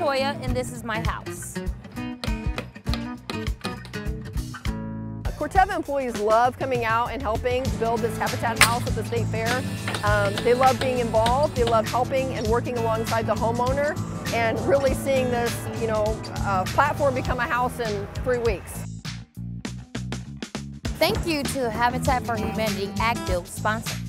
Latoya, and this is my house. Corteva employees love coming out and helping build this Habitat house at the State Fair. Um, they love being involved, they love helping and working alongside the homeowner and really seeing this, you know, uh, platform become a house in three weeks. Thank you to Habitat for Humanity Ag Build sponsor.